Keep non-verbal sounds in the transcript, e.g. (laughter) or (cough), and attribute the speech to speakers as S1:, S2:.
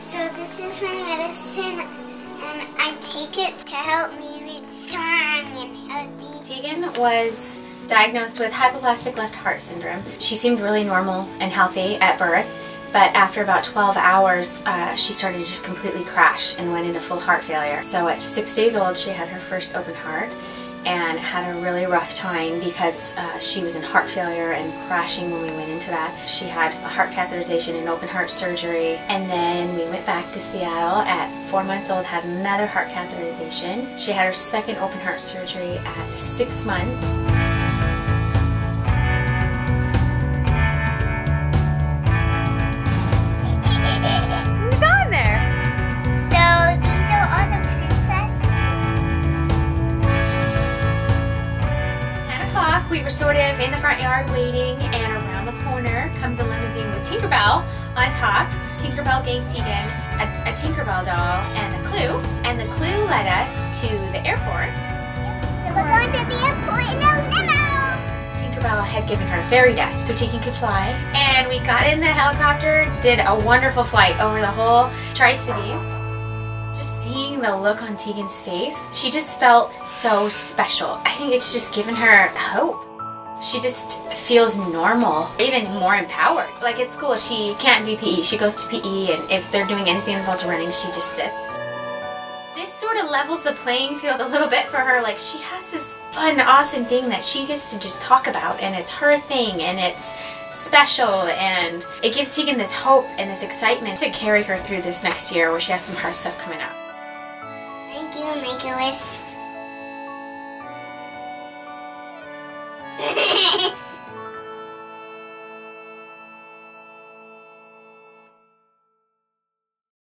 S1: So this is my medicine, and I take it to help me be strong and healthy.
S2: Teagan was diagnosed with hypoplastic left heart syndrome. She seemed really normal and healthy at birth, but after about 12 hours, uh, she started to just completely crash and went into full heart failure. So at six days old, she had her first open heart and had a really rough time because uh, she was in heart failure and crashing when we went into that. She had a heart catheterization and open heart surgery and then we went back to Seattle at four months old, had another heart catheterization. She had her second open heart surgery at six months. We were sort of in the front yard waiting, and around the corner comes a limousine with Tinkerbell on top. Tinkerbell gave Teagan a, a Tinkerbell doll and a clue, and the clue led us to the airport.
S1: So we're going to the airport in a limo.
S2: Tinkerbell had given her a fairy dust so Teagan could fly, and we got in the helicopter, did a wonderful flight over the whole Tri-Cities. Seeing the look on Teagan's face, she just felt so special. I think it's just given her hope. She just feels normal, even more empowered. Like at school, she can't do PE. She goes to PE, and if they're doing anything that involves running, she just sits. This sort of levels the playing field a little bit for her. Like she has this fun, awesome thing that she gets to just talk about, and it's her thing, and it's special, and it gives Teagan this hope and this excitement to carry her through this next year where she has some hard stuff coming up.
S1: Thank you, Wish. (laughs)